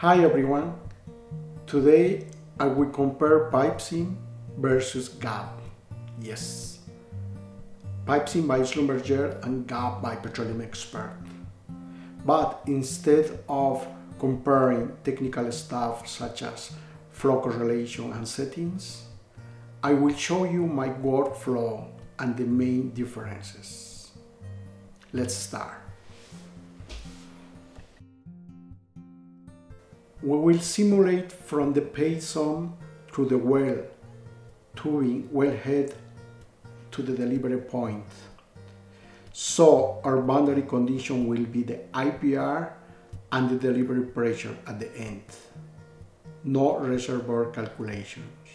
Hi everyone. Today I will compare PipeSim versus GAP. Yes. PipeSim by Schlumberger and GAP by Petroleum Expert. But instead of comparing technical stuff such as flow correlation and settings, I will show you my workflow and the main differences. Let's start. We will simulate from the pay zone through the well, tubing wellhead to the delivery point. So our boundary condition will be the IPR and the delivery pressure at the end. No reservoir calculations.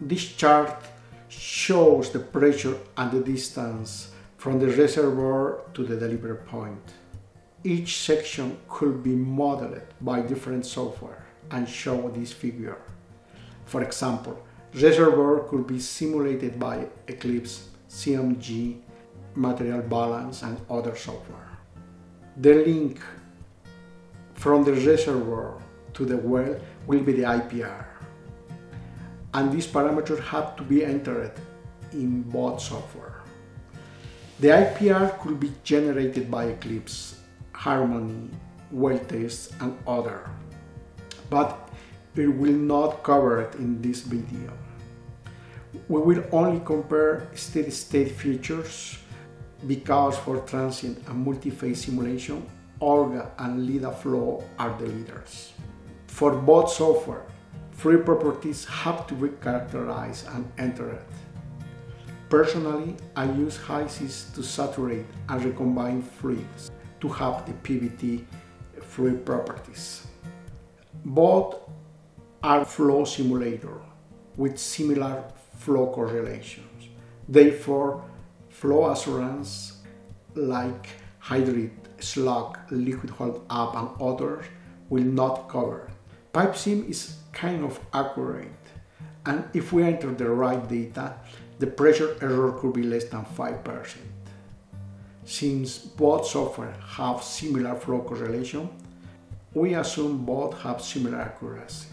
This chart shows the pressure and the distance from the reservoir to the delivery point. Each section could be modeled by different software and show this figure. For example, reservoir could be simulated by Eclipse, CMG, Material Balance and other software. The link from the reservoir to the well will be the IPR. And these parameters have to be entered in both software. The IPR could be generated by Eclipse harmony, test, and other. But it will not cover it in this video. We will only compare steady-state features because for transient and multi-phase simulation, Olga and LedaFlow are the leaders. For both software, fluid properties have to be characterized and entered. Personally, I use HYSYS to saturate and recombine fluids to have the PVT fluid properties. Both are flow simulator with similar flow correlations. Therefore, flow assurance like Hydrate, slug, liquid hold up and others will not cover. Pipe PipeSim is kind of accurate and if we enter the right data, the pressure error could be less than 5%. Since both software have similar flow correlation, we assume both have similar accuracy.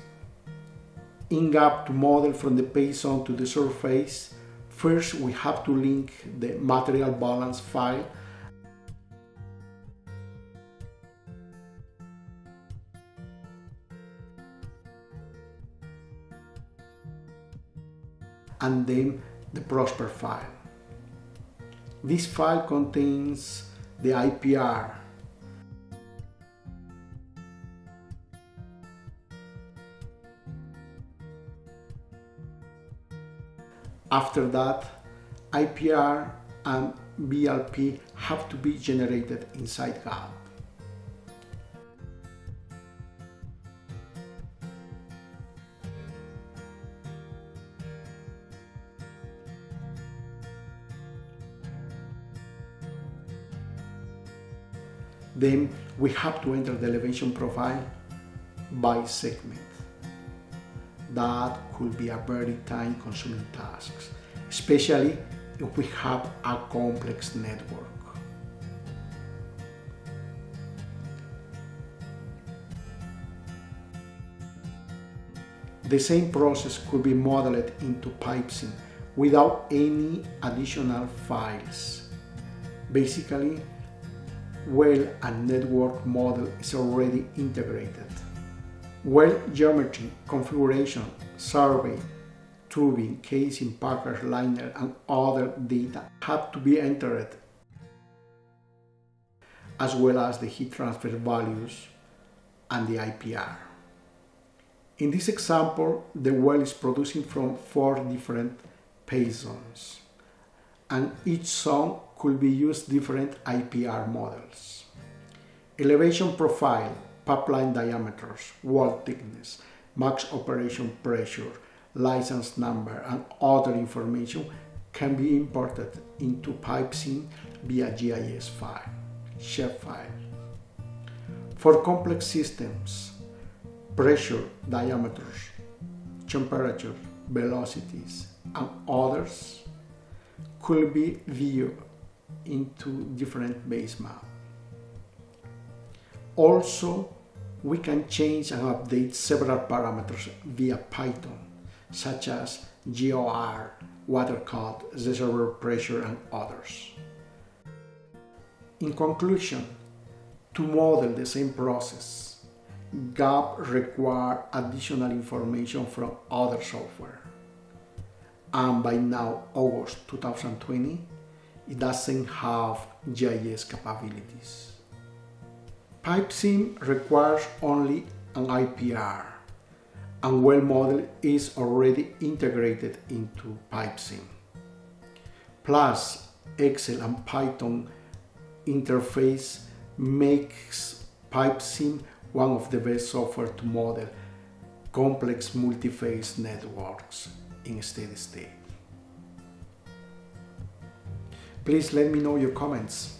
In GAP to model from the zone to the surface, first we have to link the material balance file and then the Prosper file. This file contains the IPR. After that, IPR and VLP have to be generated inside GAP. Then we have to enter the elevation profile by segment. That could be a very time consuming task, especially if we have a complex network. The same process could be modeled into PipeSim without any additional files. Basically, well and network model is already integrated. Well geometry, configuration, survey, tubing, casing, package, liner, and other data have to be entered, as well as the heat transfer values and the IPR. In this example, the well is producing from four different pay zones, and each zone could be used different IPR models. Elevation profile, pipeline diameters, wall thickness, max operation pressure, license number, and other information can be imported into PipeSim via GIS file, shapefile. For complex systems, pressure, diameters, temperature, velocities, and others could be viewed into different base map. Also, we can change and update several parameters via Python, such as GOR, water cut, reservoir pressure, and others. In conclusion, to model the same process, GAP requires additional information from other software. And by now, August 2020, it doesn't have GIS capabilities. PipeSim requires only an IPR, and well model is already integrated into PipeSim. Plus, Excel and Python interface makes PipeSim one of the best software to model complex multi-phase networks in steady state. Please let me know your comments.